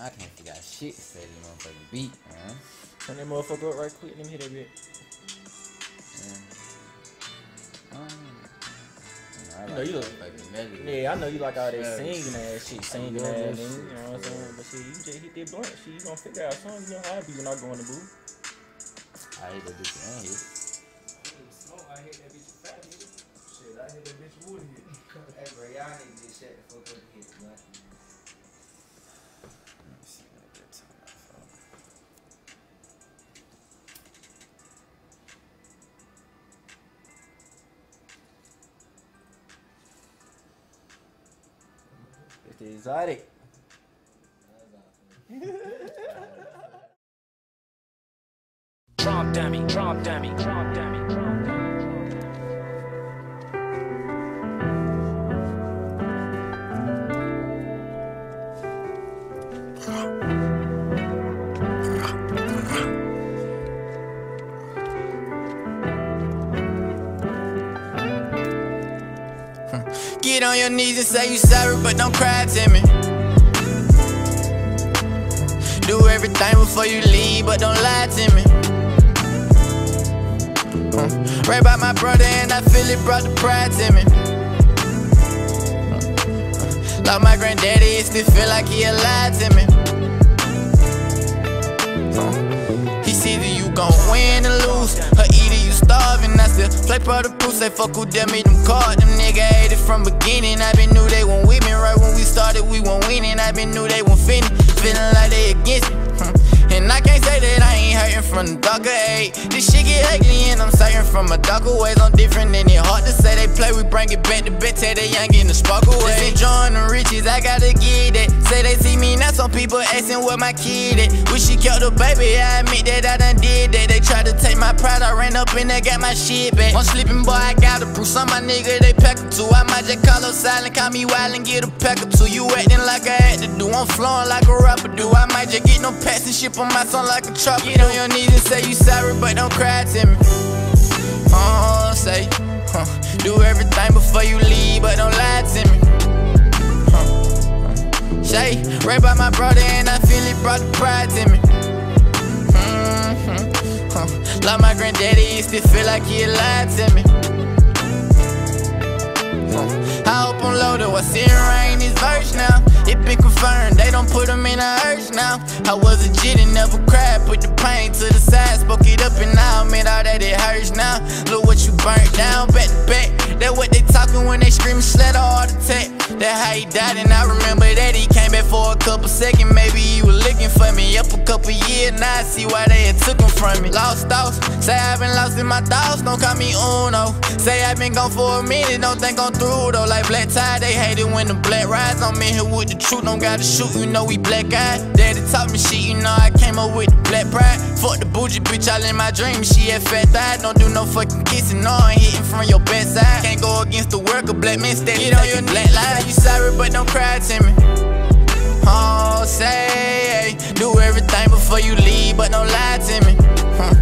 I can't figure out shit to say this motherfucking beat, man. Turn that motherfucker up right quick. Let me hit that bit. I You know, you look- fucking melody. Yeah, I know you like all that singing ass shit, singing love ass, that nigga, shit, you know what I'm saying? But shit, you just hit that blunt, shit, you gonna figure out something. You know how I be when I go in the booth. I hate that bitch and hit. I hit that bitch fat, nigga. Shit, I hit that bitch wood hit. Hey, bro, y'all need to just shut the fuck up and hit the blunt. Exotic. Drop dummy, drop dummy, drop dummy, Get on your knees and say you sorry, but don't cry to me. Do everything before you leave, but don't lie to me. Uh, Right by my brother, and I feel it brought the pride to me. Uh, Like my granddaddy, it still feel like he alive to me. Uh, He see that you gon' win and lose, or starving. I still play part of proof, say fuck who them me them caught. Them nigga hate it from beginning. I been knew they won't with me right when we started. We won't winning. I been knew they won't finish, feeling like they against me. And I can't say that I ain't hurting from the darker age. This shit get ugly and I'm sighting from a darker ways. I'm different and it hard to say they play. We bring it back to bet, tell they young in the sparkle way. Just enjoying the riches, I gotta get it. Say they see me now, some people asking where my kid at. Wish she killed the baby, I admit that I done did that. They tried to take my pride, I ran up and there, got my shit back. I'm sleeping, boy, I gotta prove some my nigga they pack up too. I might just call up silent, call me wild and get a pack up too. You acting like I had to do, I'm flowing like a rapper do. I might just get no packs and ship on my son like a chopper. Get on your knees and say you sorry, but don't cry to me. Oh, say, huh, do everything before you leave, but don't lie to me. Say, right by my brother, and I feel it brought the pride to me. Mhm, huh. Like my granddaddy used to feel like he lied to me. I hope I'm loaded, I see rain this verse now. It been confirmed, they don't put him in a hearse now. I was a jit and never cried, put the pain to the side, spoke it up and now admit all that it hurts now. Look what you burnt down, back to back. That what they talking when they screaming, sled or heart attack. That how he died, and I remember that he came back for a couple seconds. Maybe you were looking for me up a couple years. Now I see why they had took him from me. Lost thoughts, say I've been lost in my thoughts. Don't call me Uno. Say I've been gone for a minute, don't think I'm through though. Like black tie, they hate it when the black rise. I'm in here with the truth, don't gotta shoot. You know we black eyed. Daddy taught me shit, you know I came up with the black pride. Fuck the bougie bitch, all in my dreams. She had fat thigh, don't do no fucking kissing. No, I'm hitting from your bedside. Can't go against the work of black men steady. Get on your black lie, you sorry, but don't cry to me. Oh, say, hey, do everything before you leave, but don't lie to me. Huh.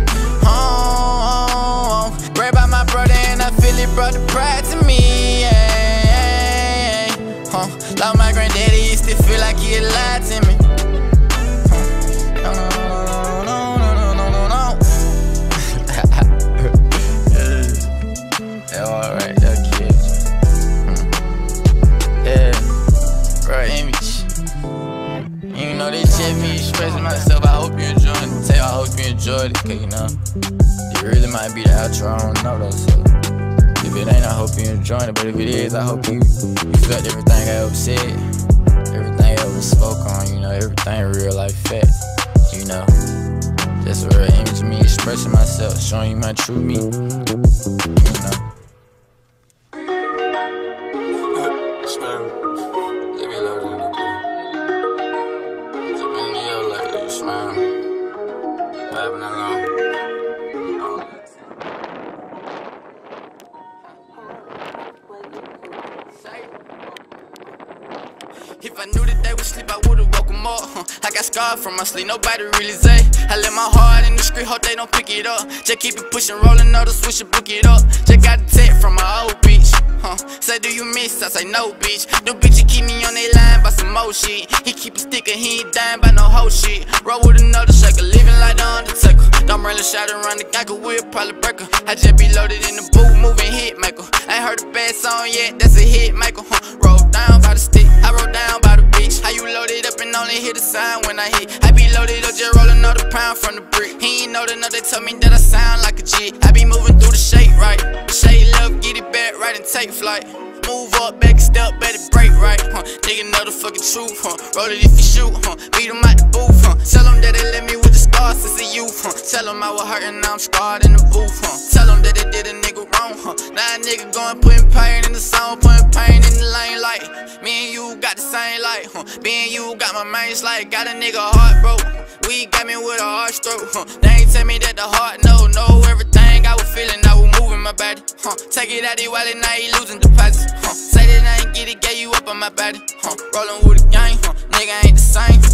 Oh, oh, oh. Right by my brother, and I feel it brought the pride to me. Yeah, yeah, yeah. Huh. Like my granddaddy used to feel like he lied to me. I hope you enjoyed it, you know, it really might be the outro. I don't know though, so. If it ain't, I hope you enjoying it. But if it is, I hope you, you felt everything I ever said, everything I ever spoke on, you know, everything real life fact, you know. That's real image me expressing myself, showing you my true me, you know. If I knew that they would sleep, I would've got scarred from my sleep, nobody really say. I let my heart in the street, hope they don't pick it up. Just keep it pushing, rolling, all the switch and book it up. Just got a text from my old bitch. Huh. Say, do you miss? I say, no, bitch. No bitch, you keep me on they line by some more shit. He keep a sticker, he ain't dying by no whole shit. Roll with another shaker, living like the Undertaker. Dumb railing shot around the gang, we'll probably break her. I just be loaded in the booth, moving hit maker. Ain't heard a bad song yet, that's a hit Michael. Huh. Roll down by the stick, hit the sign when I hit? I be loaded up, just rolling another pound from the brick. He ain't know the they tell me that I sound like a G. I be moving through the shake right. Shade left, get it back right and take flight. Move up, back step, better break right, huh? Nigga know the fucking truth, huh? Roll it if you shoot, huh? Beat 'em out the booth, huh? Tell 'em that they let me with the scars since a youth, huh? Tell 'em I was hurting, now I'm scarred in the booth, huh? Tell 'em that they did a nigga wrong, huh? Now a nigga going putting pain in the song, putting pain in the lane huh? Me you got my mains like got a nigga heart broke. We got me with a heart stroke, huh? They ain't tell me that the heart know, know everything I was feeling, I was moving my body, huh? Take it out the wallet, now he losing deposits, huh? Say that I ain't get it, gave you up on my body, huh? Rolling with a gang, huh? Nigga ain't the same.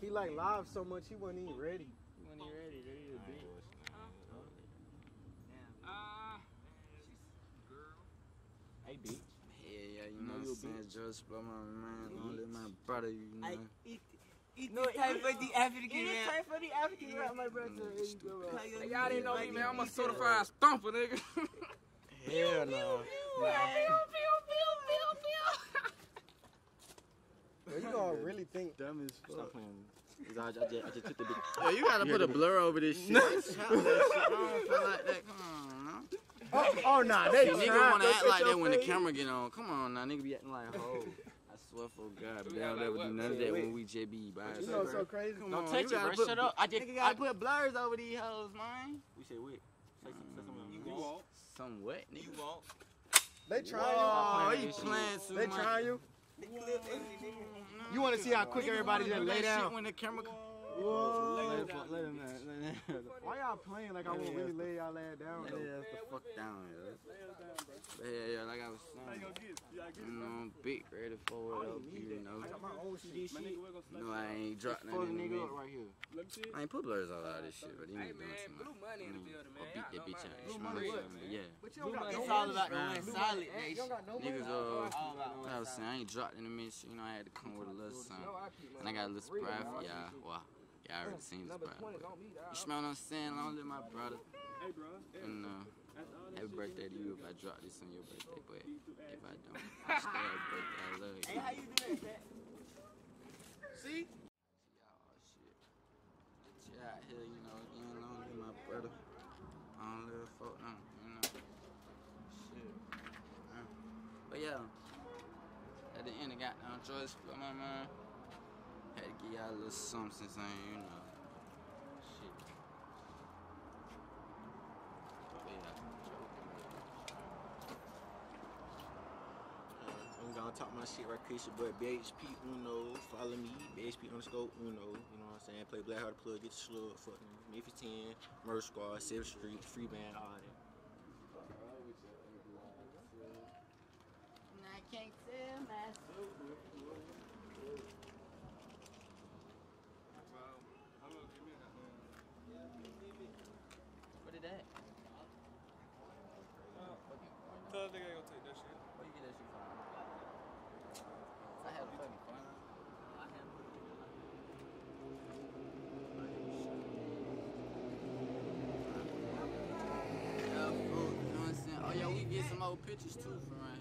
He like live so much he wasn't even ready. Hey, bitch. Yeah, yeah, you know know what you a I'm saying? Just blow my mind, only my brother, you know. I No, it's time for the African rap. It's time for the African rap, my brother. Hey, y'all didn't know me, man. I'm a certified stomper, nigga. Hell no. Well, you gonna really think Dumb as Stop playing. Cause I, I, just, I just took the big. Yo, you gotta put a blur over this shit. Chop that shit. I like that. Come on, now. Oh, oh nah, they See, nigga trying. wanna act like that when the camera get on. Come on now, nigga be acting like ho. I swear for God, we don't ever do none of that when we just be by You know ourselves. what's so crazy? Come Don't on, touch it, bro. put- Shut up. I just. Nigga I, gotta put blurs over these hoes, man. we said what? Say some, say something. You won't. Some what, nigga? You won't. They trying Oh, playing he playing too you. They much. trying you. You wanna see how quick everybody just lay Nigga down? When the camera Whoa. Let it, let it, man. Let it, Why y'all playing like I won't really lay y'all ass down? let though? it ass the fuck down, yo. Yeah, yeah, like I was saying, you know, I'm big ready for it up, you know. I got my shit. You know, I ain't dropped For nothing the in a nigga up right here. I ain't put blurs all out of this shit, but he Hey, ain't doing too much. blue money in the building, man. Or beat that bitch out. my You name. know what I'm saying? But yeah. But you don't got no It's all about the one solid You nation. don't got no money. Niggas, uh, All about like I was saying, I ain't dropped in a minute, you know, I had to come with a little something. And I got a little surprise for y'all. Well, y'all already seen the surprise. You smell what I'm saying? Long live my brother. And, uh, happy birthday to you if I drop this on your birthday, but if I don't, I still happy birthday. I love you. Hey, how you do that, See? Shit. Shit out here, you know, again, long live my brother. Long live folk now, you know. Shit. Uh, But yeah, at the end, I got down Joyce for my mind. Had to give y'all a little something I ain't, you know. Shit. But yeah, I'm gonna talk my shit right quick, but BHP Uno, follow me, BHP underscore Uno, you know what I'm saying? Play Black Heart Plug, get the slug, fuck me. Memphis 10, Murder Squad, 7th Street, Free Band, all that. I can't tell my What is that? Tell nigga ain't gonna take that shit. Where you get that shit from? I have fucking fun. Yeah, fool, you know what I'm saying? Oh yeah, we get some old pictures too here.